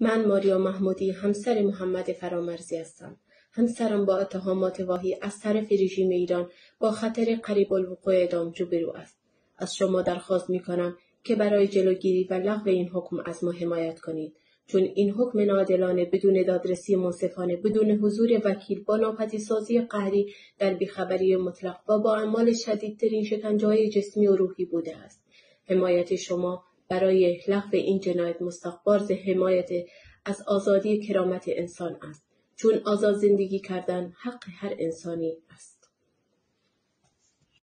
من ماریا محمودی همسر محمد فرامرزی هستم. همسرم با اتهامات واهی از طرف رژیم ایران با خطر قریب الوقوع اعدام روبرو است. از شما درخواست می کنم که برای جلوگیری و لغو این حکم از ما حمایت کنید. چون این حکم نادلانه بدون دادرسی منصفانه بدون حضور وکیل با ناپتی سازی قهری در بیخبری مطلق و با اعمال شدیدترین شکنجههای جسمی و روحی بوده است حمایت شما برای لغو این جنایت مستقبار حمایت از آزادی کرامت انسان است. چون آزاد زندگی کردن حق هر انسانی است.